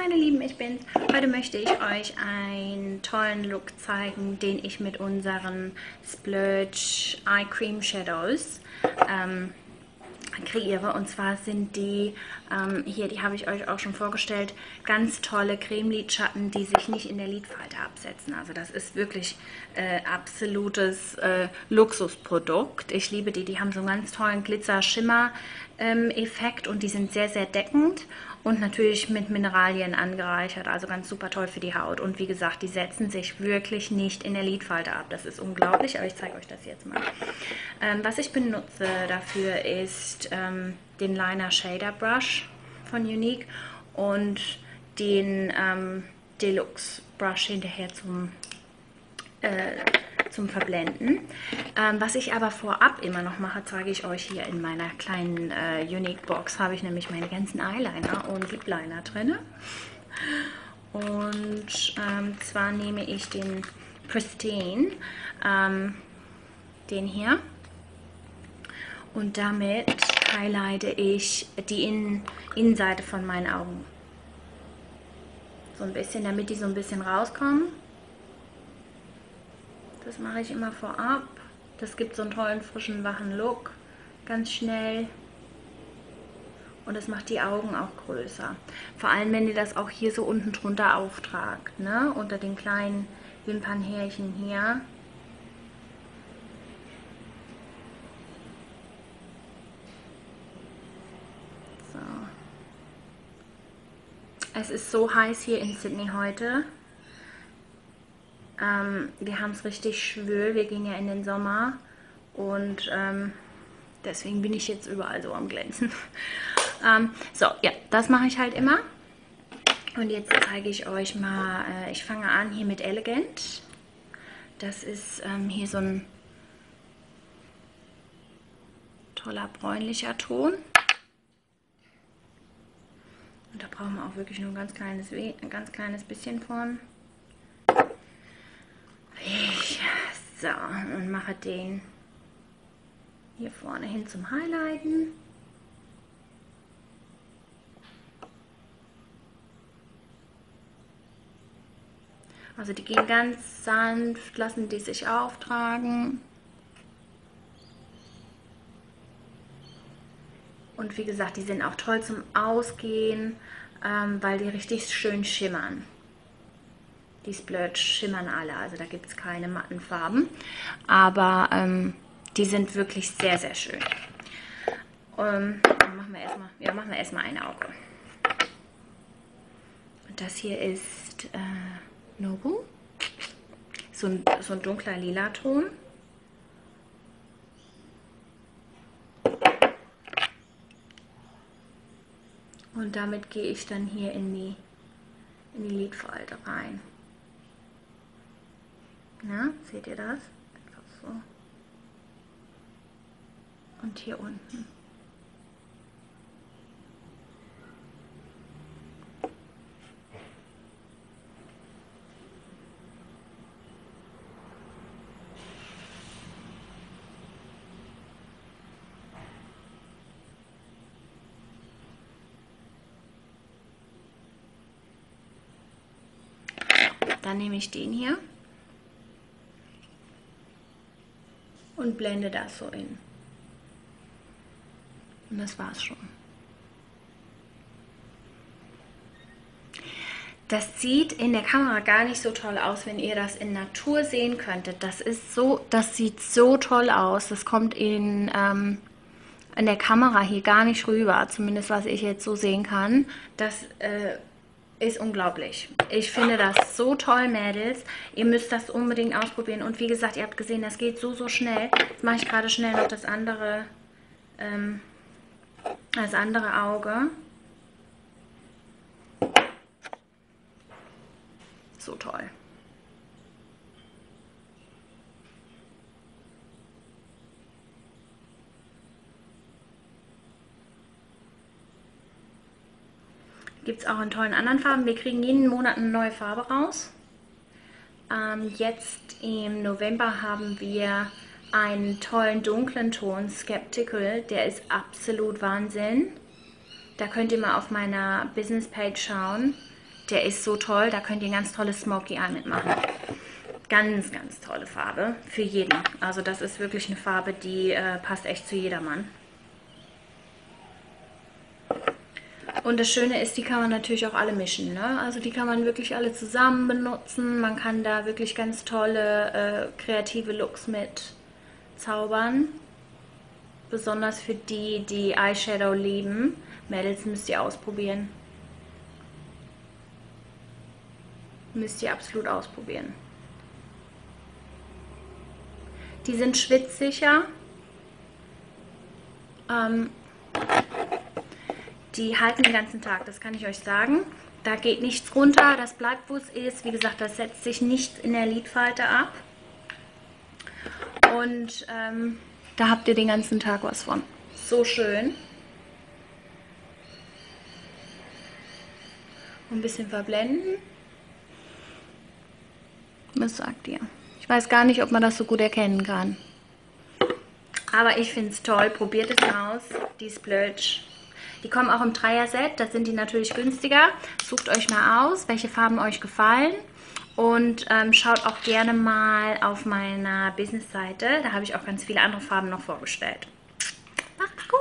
meine Lieben, ich bin's. Heute möchte ich euch einen tollen Look zeigen, den ich mit unseren Splurge Eye Cream Shadows ähm, kreiere. Und zwar sind die, ähm, hier, die habe ich euch auch schon vorgestellt, ganz tolle Cremelidschatten, die sich nicht in der Lidfalte absetzen. Also das ist wirklich äh, absolutes äh, Luxusprodukt. Ich liebe die, die haben so einen ganz tollen Glitzer-Schimmer-Effekt ähm, und die sind sehr, sehr deckend und natürlich mit Mineralien angereichert, also ganz super toll für die Haut. Und wie gesagt, die setzen sich wirklich nicht in der Lidfalte ab. Das ist unglaublich, aber ich zeige euch das jetzt mal. Ähm, was ich benutze dafür ist ähm, den Liner Shader Brush von Unique und den ähm, Deluxe Brush hinterher zum äh, zum Verblenden. Ähm, was ich aber vorab immer noch mache, zeige ich euch hier in meiner kleinen äh, Unique Box. Habe ich nämlich meine ganzen Eyeliner und Lip Liner drin. Und ähm, zwar nehme ich den Pristine, ähm, den hier. Und damit highlighte ich die Innen Innenseite von meinen Augen. So ein bisschen, damit die so ein bisschen rauskommen. Das mache ich immer vorab. Das gibt so einen tollen, frischen, wachen Look. Ganz schnell. Und das macht die Augen auch größer. Vor allem, wenn ihr das auch hier so unten drunter auftragt. Ne? Unter den kleinen Wimpernhärchen hier. So. Es ist so heiß hier in Sydney heute. Ähm, wir haben es richtig schwül, wir gehen ja in den Sommer und ähm, deswegen bin ich jetzt überall so am Glänzen. ähm, so, ja, das mache ich halt immer. Und jetzt zeige ich euch mal, äh, ich fange an hier mit Elegant. Das ist ähm, hier so ein toller bräunlicher Ton. Und da brauchen wir auch wirklich nur ein ganz kleines, ein ganz kleines bisschen von. So, und mache den hier vorne hin zum Highlighten. Also die gehen ganz sanft, lassen die sich auftragen. Und wie gesagt, die sind auch toll zum Ausgehen, ähm, weil die richtig schön schimmern. Die Splurge schimmern alle, also da gibt es keine matten Farben. Aber ähm, die sind wirklich sehr, sehr schön. Ähm, machen wir erstmal, ja, machen wir erstmal ein Auge. Und das hier ist äh, Nobu. So ein, so ein dunkler lila Ton. Und damit gehe ich dann hier in die, in die Lidfalte rein. Ja, seht ihr das? Einfach so. Und hier unten. Dann nehme ich den hier. Und blende das so in. Und das war's schon. Das sieht in der Kamera gar nicht so toll aus, wenn ihr das in Natur sehen könntet. Das ist so, das sieht so toll aus. Das kommt in, ähm, in der Kamera hier gar nicht rüber, zumindest was ich jetzt so sehen kann. Das äh, ist unglaublich. Ich finde das so toll, Mädels. Ihr müsst das unbedingt ausprobieren. Und wie gesagt, ihr habt gesehen, das geht so, so schnell. Jetzt mache ich gerade schnell noch das andere, ähm, das andere Auge. So toll. Gibt es auch in tollen anderen Farben. Wir kriegen jeden Monat eine neue Farbe raus. Ähm, jetzt im November haben wir einen tollen dunklen Ton, Skeptical. Der ist absolut Wahnsinn. Da könnt ihr mal auf meiner Business Page schauen. Der ist so toll, da könnt ihr ein ganz tolles Smoky Eye mitmachen. Ganz, ganz tolle Farbe für jeden. Also das ist wirklich eine Farbe, die äh, passt echt zu jedermann. Und das Schöne ist, die kann man natürlich auch alle mischen. Ne? Also die kann man wirklich alle zusammen benutzen. Man kann da wirklich ganz tolle äh, kreative Looks mit zaubern. Besonders für die, die Eyeshadow lieben. Mädels müsst ihr ausprobieren. Müsst ihr absolut ausprobieren. Die sind schwitzsicher. Ähm, die halten den ganzen Tag, das kann ich euch sagen. Da geht nichts runter, das bleibt, wo es ist. Wie gesagt, das setzt sich nicht in der Lidfalte ab. Und ähm, da habt ihr den ganzen Tag was von. So schön. Ein bisschen verblenden. Was sagt ihr? Ich weiß gar nicht, ob man das so gut erkennen kann. Aber ich finde es toll. Probiert es aus. Die Splurge die kommen auch im Dreier-Set, da sind die natürlich günstiger. Sucht euch mal aus, welche Farben euch gefallen. Und ähm, schaut auch gerne mal auf meiner Business-Seite. Da habe ich auch ganz viele andere Farben noch vorgestellt. Macht's gut!